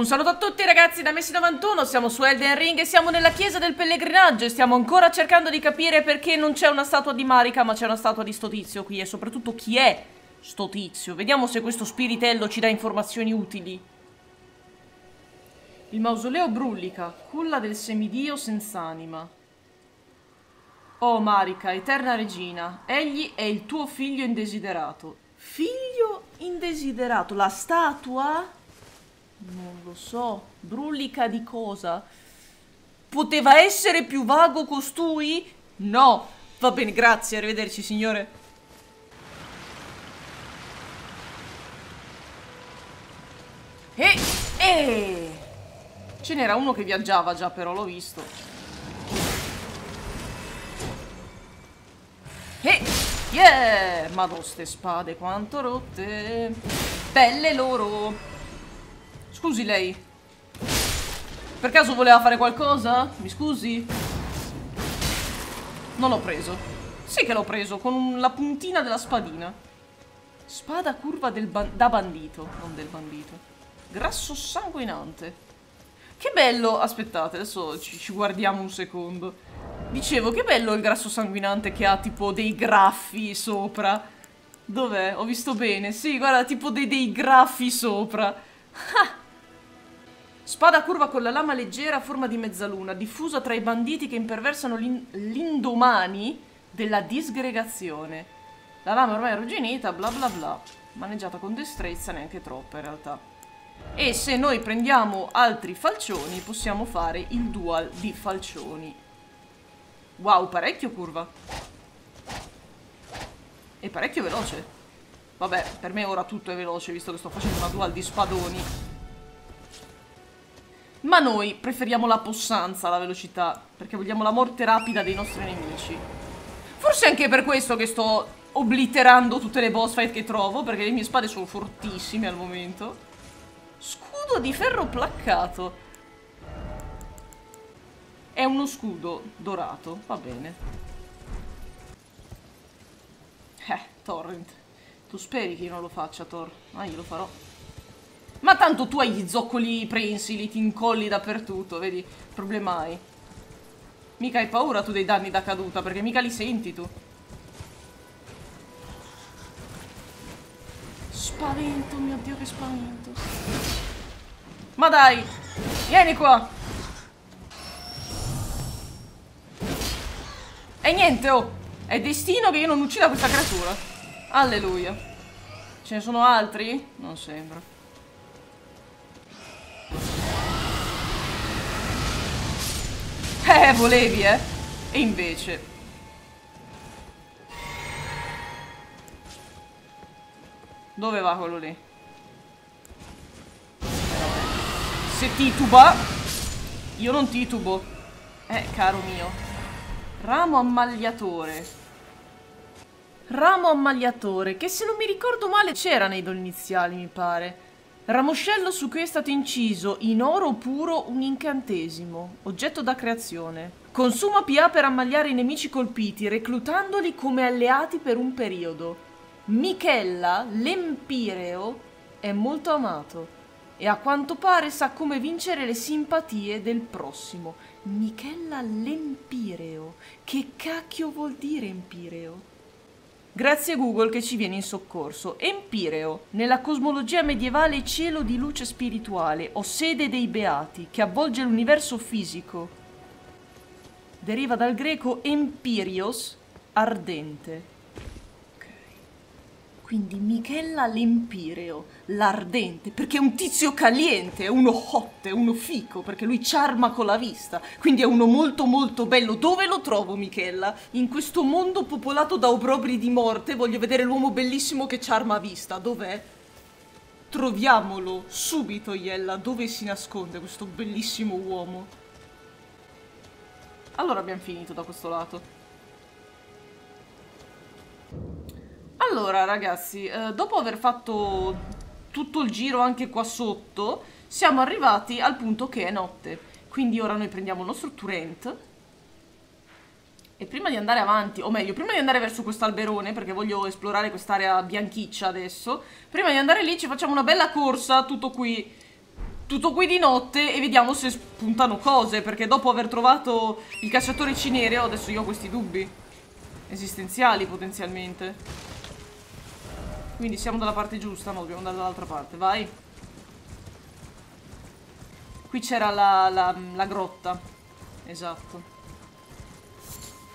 Un saluto a tutti ragazzi da Messi91, siamo su Elden Ring e siamo nella chiesa del pellegrinaggio e stiamo ancora cercando di capire perché non c'è una statua di Marika ma c'è una statua di sto tizio qui e soprattutto chi è sto tizio. Vediamo se questo spiritello ci dà informazioni utili. Il mausoleo Brullica, culla del semidio senz'anima. Oh Marika, eterna regina, egli è il tuo figlio indesiderato. Figlio indesiderato? La statua? Non lo so. Brullica di cosa? Poteva essere più vago costui? No. Va bene, grazie, arrivederci signore. E... e... Ce n'era uno che viaggiava già, però l'ho visto. E... Yeah! Madò, ste spade, quanto rotte. Belle loro. Scusi lei. Per caso voleva fare qualcosa? Mi scusi? Non l'ho preso. Sì che l'ho preso, con la puntina della spadina. Spada curva ban da bandito, non del bandito. Grasso sanguinante. Che bello! Aspettate, adesso ci, ci guardiamo un secondo. Dicevo, che bello il grasso sanguinante che ha tipo dei graffi sopra. Dov'è? Ho visto bene. Sì, guarda, tipo dei, dei graffi sopra. Ah! Spada curva con la lama leggera a forma di mezzaluna, diffusa tra i banditi che imperversano l'indomani della disgregazione. La lama ormai è arrugginita, bla bla bla. Maneggiata con destrezza, neanche troppa in realtà. E se noi prendiamo altri falcioni, possiamo fare il dual di falcioni. Wow, parecchio curva. E parecchio veloce. Vabbè, per me ora tutto è veloce, visto che sto facendo una dual di spadoni. Ma noi preferiamo la possanza alla velocità, perché vogliamo la morte rapida dei nostri nemici. Forse anche per questo che sto obliterando tutte le boss fight che trovo, perché le mie spade sono fortissime al momento. Scudo di ferro placcato. È uno scudo dorato, va bene. Eh, Torrent. Tu speri che io non lo faccia, Thor? Ma ah, io lo farò. Ma tanto tu hai gli zoccoli prensili, ti incolli dappertutto, vedi? Problema hai. Mica hai paura tu dei danni da caduta, perché mica li senti tu. Spavento, mio Dio che spavento. Ma dai, vieni qua. E niente, oh. È destino che io non uccida questa creatura. Alleluia. Ce ne sono altri? Non sembra. Eh, volevi, eh? E invece... Dove va quello lì? Se tituba... Io non titubo. Eh, caro mio. Ramo ammagliatore. Ramo ammagliatore, che se non mi ricordo male c'era nei doni iniziali, mi pare. Ramoscello su cui è stato inciso in oro puro un incantesimo, oggetto da creazione. Consuma PA per ammagliare i nemici colpiti, reclutandoli come alleati per un periodo. Michella, l'Empireo, è molto amato e a quanto pare sa come vincere le simpatie del prossimo. Michella l'Empireo. Che cacchio vuol dire Empireo? Grazie a Google che ci viene in soccorso. Empireo, nella cosmologia medievale cielo di luce spirituale o sede dei beati che avvolge l'universo fisico. Deriva dal greco empirios, ardente. Quindi Michella l'Empireo, l'ardente, perché è un tizio caliente, è uno hot, è uno fico, perché lui charma con la vista, quindi è uno molto molto bello. Dove lo trovo Michella? In questo mondo popolato da obrobri di morte voglio vedere l'uomo bellissimo che charma a vista. Dov'è? Troviamolo subito, Iella, dove si nasconde questo bellissimo uomo? Allora abbiamo finito da questo lato. Allora, ragazzi, eh, dopo aver fatto tutto il giro anche qua sotto, siamo arrivati al punto che è notte. Quindi ora noi prendiamo il nostro Turent. E prima di andare avanti, o meglio, prima di andare verso quest'alberone, perché voglio esplorare quest'area bianchiccia adesso, prima di andare lì ci facciamo una bella corsa, tutto qui, tutto qui di notte e vediamo se spuntano cose, perché dopo aver trovato il cacciatore cinereo adesso io ho questi dubbi esistenziali potenzialmente. Quindi siamo dalla parte giusta, no, dobbiamo andare dall'altra parte, vai. Qui c'era la, la, la grotta, esatto.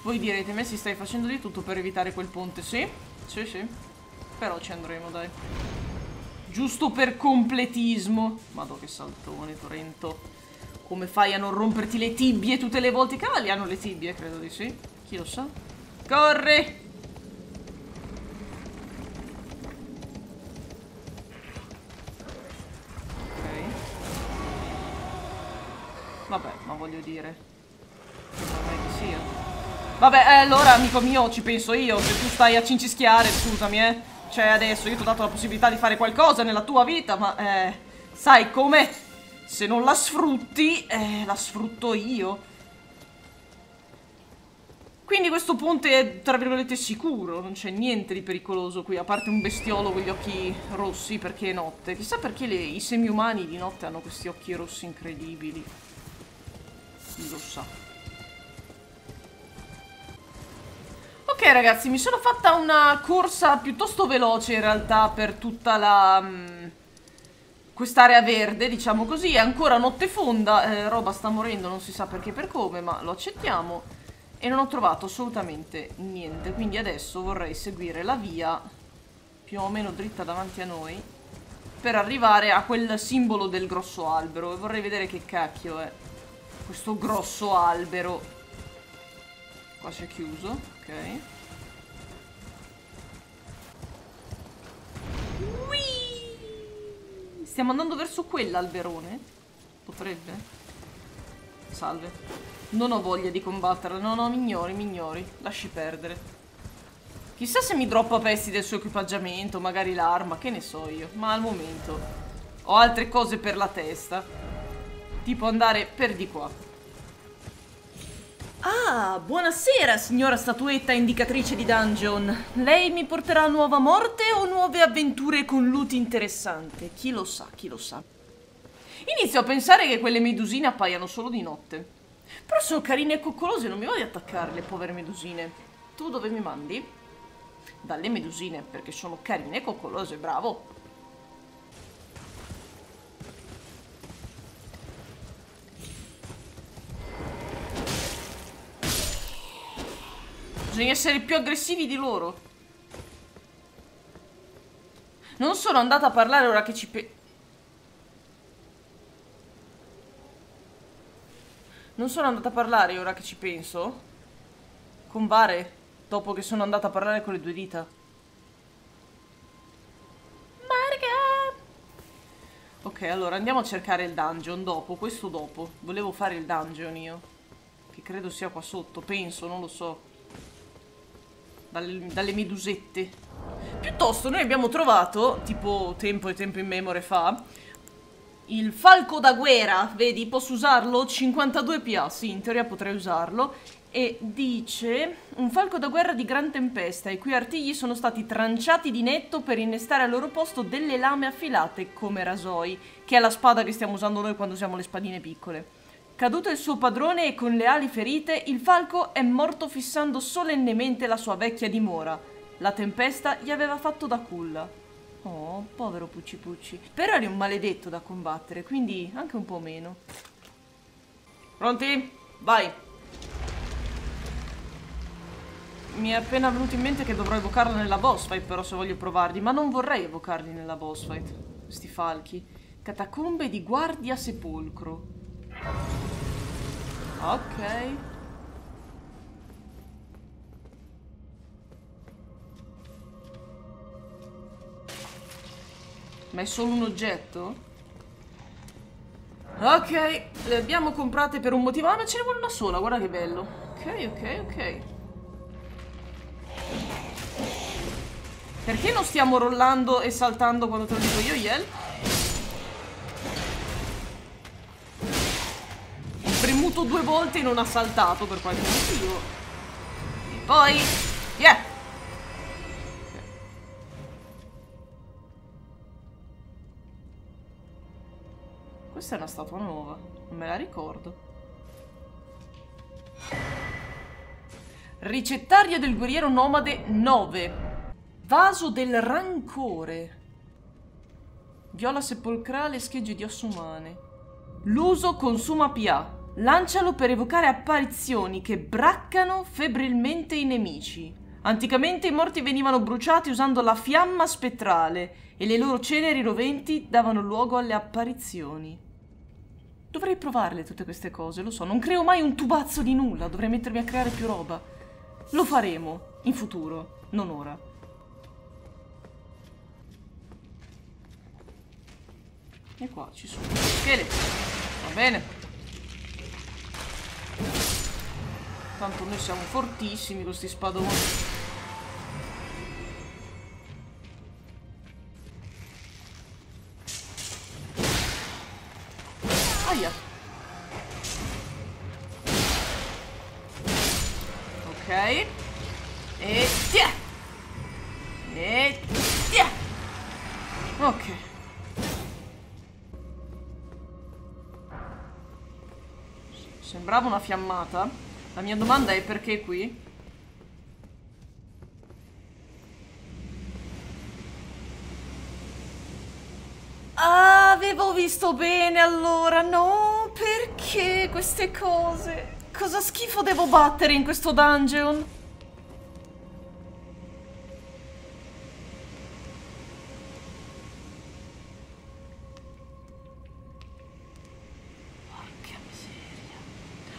Voi direte, me si stai facendo di tutto per evitare quel ponte, sì? Sì, sì. Però ci andremo, dai. Giusto per completismo. Madò che saltone, Torrento. Come fai a non romperti le tibie tutte le volte? I cavalli hanno le tibie, credo di sì. Chi lo sa? Corri! Vabbè, ma voglio dire. È che sia. Vabbè, eh, allora, amico mio, ci penso io. Se tu stai a cincischiare, scusami, eh. Cioè, adesso io ti ho dato la possibilità di fare qualcosa nella tua vita, ma eh, sai come? Se non la sfrutti, eh, la sfrutto io. Quindi questo ponte è, tra virgolette, sicuro, non c'è niente di pericoloso qui, a parte un bestiolo con gli occhi rossi perché è notte. Chissà perché le, i semi-umani di notte hanno questi occhi rossi incredibili. Lo sa. Ok ragazzi, mi sono fatta una corsa piuttosto veloce in realtà per tutta la... Um, quest'area verde, diciamo così. È ancora notte fonda, eh, roba sta morendo, non si sa perché per come, ma lo accettiamo. E non ho trovato assolutamente niente, quindi adesso vorrei seguire la via più o meno dritta davanti a noi per arrivare a quel simbolo del grosso albero e vorrei vedere che cacchio è questo grosso albero. Qua si è chiuso. Ok. Whee! Stiamo andando verso quell'alberone? Potrebbe? Salve. Non ho voglia di combatterla. No, no, mignori, mignori. Lasci perdere. Chissà se mi droppa pezzi del suo equipaggiamento, magari l'arma, che ne so io. Ma al momento ho altre cose per la testa. Tipo andare per di qua. Ah, buonasera, signora statuetta indicatrice di dungeon. Lei mi porterà nuova morte o nuove avventure con loot interessante? Chi lo sa, chi lo sa. Inizio a pensare che quelle medusine appaiano solo di notte. Però sono carine e coccolose, non mi voglio attaccare le povere medusine. Tu dove mi mandi? Dalle medusine, perché sono carine e coccolose, bravo. Bisogna essere più aggressivi di loro. Non sono andata a parlare ora che ci pe... Non sono andata a parlare ora che ci penso. Con Vare, dopo che sono andata a parlare con le due dita. Marga! Ok, allora andiamo a cercare il dungeon dopo, questo dopo. Volevo fare il dungeon io. Che credo sia qua sotto, penso, non lo so dalle, dalle medusette. Piuttosto noi abbiamo trovato, tipo tempo e tempo in memoria fa, il falco da guerra, vedi, posso usarlo? 52 PA, sì, in teoria potrei usarlo. E dice, un falco da guerra di gran tempesta, i cui artigli sono stati tranciati di netto per innestare al loro posto delle lame affilate come rasoi, che è la spada che stiamo usando noi quando usiamo le spadine piccole. Caduto il suo padrone e con le ali ferite, il falco è morto fissando solennemente la sua vecchia dimora. La tempesta gli aveva fatto da culla. Oh, povero Pucci Pucci. Però eri un maledetto da combattere, quindi anche un po' meno. Pronti? Vai! Mi è appena venuto in mente che dovrò evocarla nella boss fight, però se voglio provarli. Ma non vorrei evocarli nella boss fight, questi falchi. Catacombe di guardia sepolcro. Ok. Ma è solo un oggetto? Ok, le abbiamo comprate per un motivo. Ah, ma ce ne vuole una sola, guarda che bello. Ok, ok, ok. Perché non stiamo rollando e saltando quando te lo dico io, Yel? Premuto due volte e non ha saltato per qualche motivo. E poi... Yeah! Questa è una statua nuova. Non me la ricordo. Ricettario del guerriero nomade 9. Vaso del rancore. Viola sepolcrale, schegge di ossa umane. L'uso consuma PA. Lancialo per evocare apparizioni che braccano febbrilmente i nemici. Anticamente i morti venivano bruciati usando la fiamma spettrale e le loro ceneri roventi davano luogo alle apparizioni. Dovrei provarle tutte queste cose, lo so, non creo mai un tubazzo di nulla, dovrei mettermi a creare più roba. Lo faremo, in futuro, non ora. E qua ci sono scheletri. Va bene. Tanto noi siamo fortissimi con questi spadoni. Aia. Ok. E via. E via. Ok. Sembrava una fiammata. La mia domanda è perché qui? Ah, avevo visto bene allora. No, perché queste cose? Cosa schifo devo battere in questo dungeon?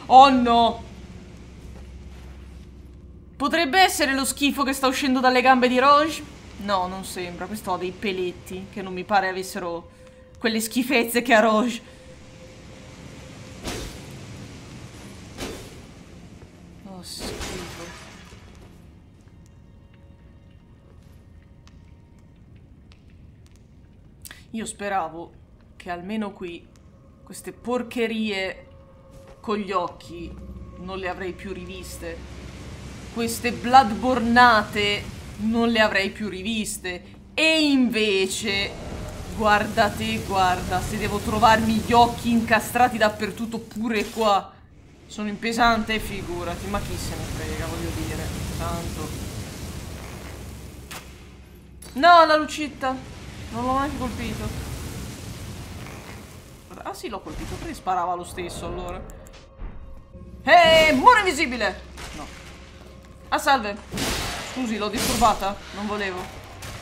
Oh no! Potrebbe essere lo schifo che sta uscendo dalle gambe di Roche? No, non sembra. Questo ha dei peletti che non mi pare avessero quelle schifezze che ha Roche. Oh, schifo. Io speravo che almeno qui queste porcherie con gli occhi non le avrei più riviste. Queste bloodbornate non le avrei più riviste. E invece, guardate, guarda, se devo trovarmi gli occhi incastrati dappertutto pure qua. Sono in pesante, figurati, ma chi se ne frega, voglio dire. Tanto. No, la lucetta. Non l'ho mai colpito. Ah sì, l'ho colpito, perché sparava lo stesso allora? Ehi, muro invisibile! Ah, salve. Scusi, l'ho disturbata? Non volevo.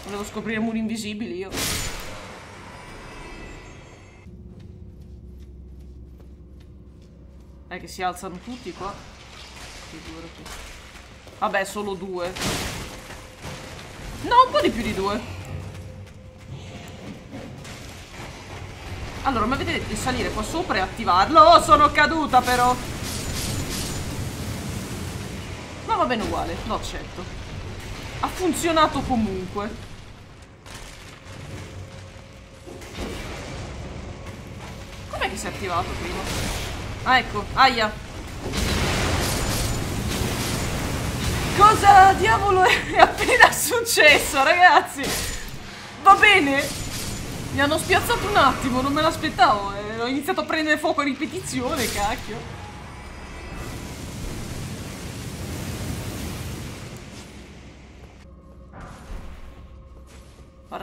Volevo scoprire muri invisibili io. È che si alzano tutti qua. Figurati. Vabbè, solo due. No, un po' di più di due. Allora, ma vedete di salire qua sopra e attivarlo? Oh, sono caduta però! Ma va bene uguale, lo accetto. Ha funzionato comunque. Com'è che si è attivato prima? Ah, ecco. Aia. Cosa diavolo è appena successo, ragazzi? Va bene. Mi hanno spiazzato un attimo, non me l'aspettavo. Eh, ho iniziato a prendere fuoco a ripetizione, cacchio.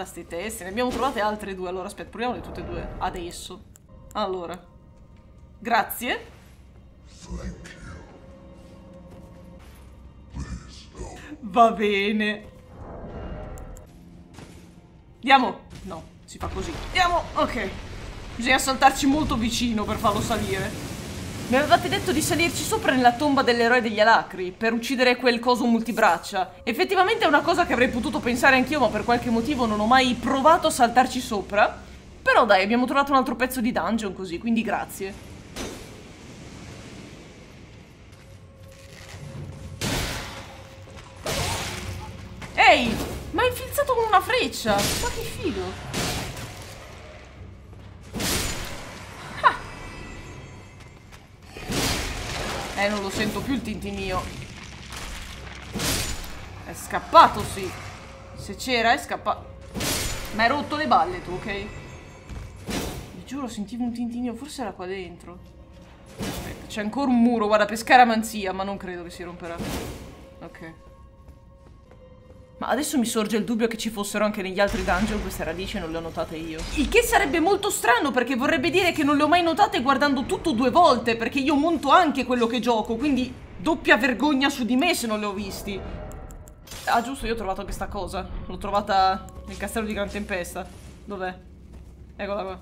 Guarda sti testi. Ne abbiamo trovate altre due. Allora, aspetta, proviamole tutte e due. Adesso. Allora. Grazie. Va bene. Andiamo. No, si fa così. Andiamo. Ok. Bisogna saltarci molto vicino per farlo salire. Mi avevate detto di salirci sopra nella tomba dell'eroe degli Alacri per uccidere quel coso multibraccia. Effettivamente è una cosa che avrei potuto pensare anch'io, ma per qualche motivo non ho mai provato a saltarci sopra. Però dai, abbiamo trovato un altro pezzo di dungeon così, quindi grazie. Ehi, ma è infilzato con una freccia! Ma che figo! Eh, non lo sento più il tintinio. È scappato, sì. Se c'era, è scappato. Ma hai rotto le balle tu, ok? Giuro, sentivo un tintinio, forse era qua dentro. Aspetta, c'è ancora un muro, guarda, per scaramanzia, ma non credo che si romperà. Ok. Ma adesso mi sorge il dubbio che ci fossero anche negli altri dungeon queste radici e non le ho notate io. Il che sarebbe molto strano perché vorrebbe dire che non le ho mai notate guardando tutto due volte perché io monto anche quello che gioco, quindi doppia vergogna su di me se non le ho visti. Ah giusto, io ho trovato questa cosa. L'ho trovata nel castello di Gran Tempesta. Dov'è? Eccola qua.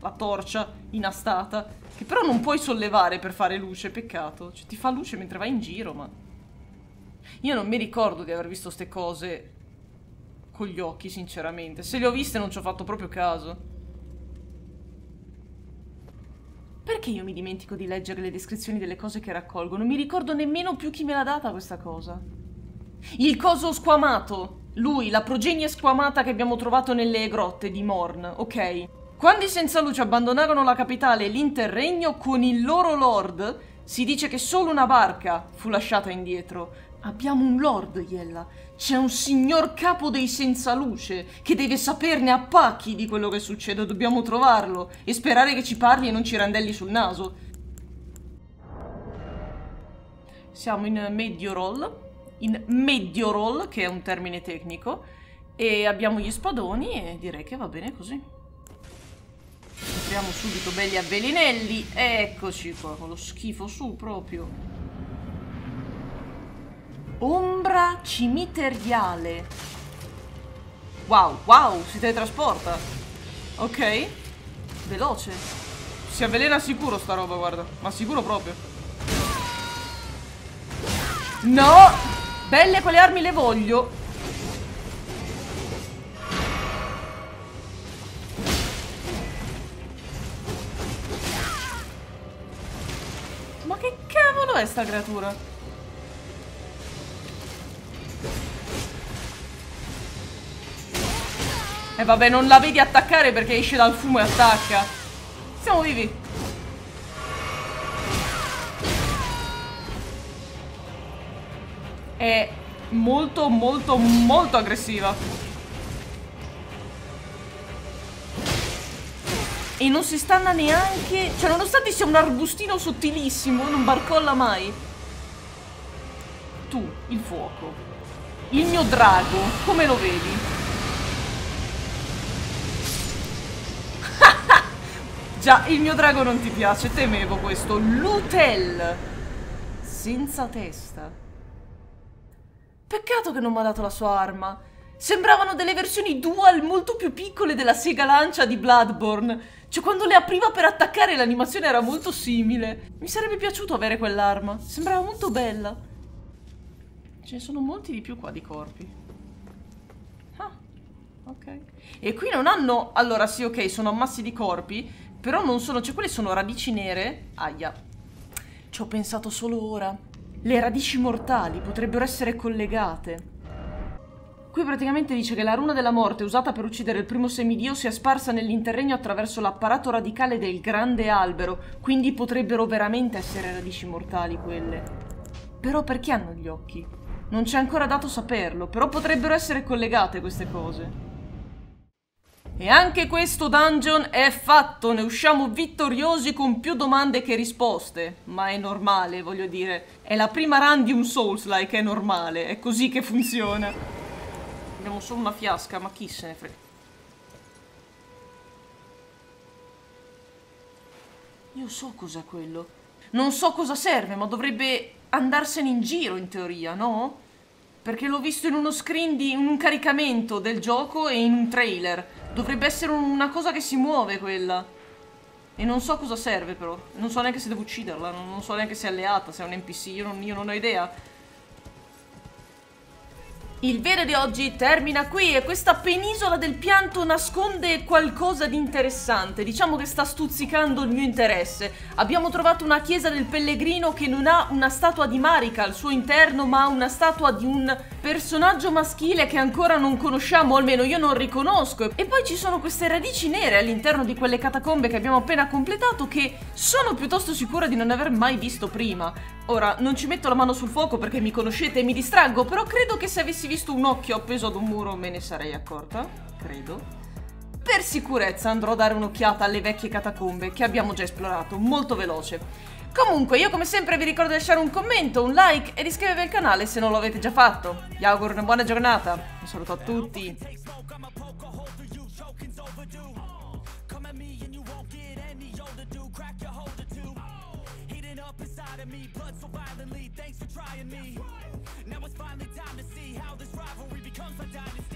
La torcia inastata. Che però non puoi sollevare per fare luce, peccato. Cioè ti fa luce mentre vai in giro, ma... Io non mi ricordo di aver visto queste cose con gli occhi, sinceramente. Se le ho viste non ci ho fatto proprio caso. Perché io mi dimentico di leggere le descrizioni delle cose che raccolgo? Non mi ricordo nemmeno più chi me l'ha data questa cosa. Il coso squamato. Lui, la progenie squamata che abbiamo trovato nelle grotte di Morn, ok? Quando i senza luce abbandonarono la capitale e l'interregno con il loro lord, si dice che solo una barca fu lasciata indietro, Abbiamo un lord, Iella. C'è un signor capo dei senza luce che deve saperne a pacchi di quello che succede. Dobbiamo trovarlo e sperare che ci parli e non ci randelli sul naso. Siamo in medio roll. In medio roll, che è un termine tecnico. E abbiamo gli spadoni e direi che va bene così. Entriamo subito belli avvelinelli. Eccoci qua, con lo schifo su proprio. Ombra cimiteriale. Wow, wow, si teletrasporta. Ok. Veloce. Si avvelena sicuro sta roba, guarda. Ma sicuro proprio. No! Belle quelle armi le voglio. Ma che cavolo è sta creatura? E eh vabbè, non la vedi attaccare perché esce dal fumo e attacca. Siamo vivi. È molto, molto, molto aggressiva. E non si stanna neanche... Cioè, nonostante sia un arbustino sottilissimo, non barcolla mai. Tu, il fuoco. Il mio drago, come lo vedi? Già, il mio drago non ti piace, temevo questo. Lutel! Senza testa. Peccato che non mi ha dato la sua arma. Sembravano delle versioni dual molto più piccole della sega lancia di Bloodborne. Cioè, quando le apriva per attaccare l'animazione era molto simile. Mi sarebbe piaciuto avere quell'arma. Sembrava molto bella. Ce ne sono molti di più qua di corpi. Ah, ok. E qui non hanno... Allora, sì, ok, sono ammassi di corpi, però non sono, cioè quelle sono radici nere. Aia. Ci ho pensato solo ora. Le radici mortali potrebbero essere collegate. Qui praticamente dice che la runa della morte usata per uccidere il primo semidio si è sparsa nell'interregno attraverso l'apparato radicale del grande albero, quindi potrebbero veramente essere radici mortali quelle. Però perché hanno gli occhi? Non c'è ancora dato saperlo, però potrebbero essere collegate queste cose. E anche questo dungeon è fatto, ne usciamo vittoriosi con più domande che risposte. Ma è normale, voglio dire. È la prima run di un Souls-like, è normale, è così che funziona. Abbiamo solo una fiasca, ma chi se ne frega. Io so cos'è quello. Non so cosa serve, ma dovrebbe andarsene in giro in teoria, no? Perché l'ho visto in uno screen di un caricamento del gioco e in un trailer. Dovrebbe essere una cosa che si muove quella. E non so cosa serve però. Non so neanche se devo ucciderla. Non, so neanche se è alleata, se è un NPC. Io non, io non ho idea. Il video di oggi termina qui e questa penisola del pianto nasconde qualcosa di interessante, diciamo che sta stuzzicando il mio interesse. Abbiamo trovato una chiesa del pellegrino che non ha una statua di Marika al suo interno, ma una statua di un personaggio maschile che ancora non conosciamo, o almeno io non riconosco. E poi ci sono queste radici nere all'interno di quelle catacombe che abbiamo appena completato che sono piuttosto sicura di non aver mai visto prima. Ora, non ci metto la mano sul fuoco perché mi conoscete e mi distraggo, però credo che se avessi visto un occhio appeso ad un muro me ne sarei accorta, credo. Per sicurezza andrò a dare un'occhiata alle vecchie catacombe che abbiamo già esplorato, molto veloce. Comunque, io come sempre vi ricordo di lasciare un commento, un like e di iscrivervi al canale se non lo avete già fatto. Vi auguro una buona giornata. Un saluto a tutti. of me Blood so violently, thanks for trying me right. Now it's finally time to see How this rivalry becomes a dynasty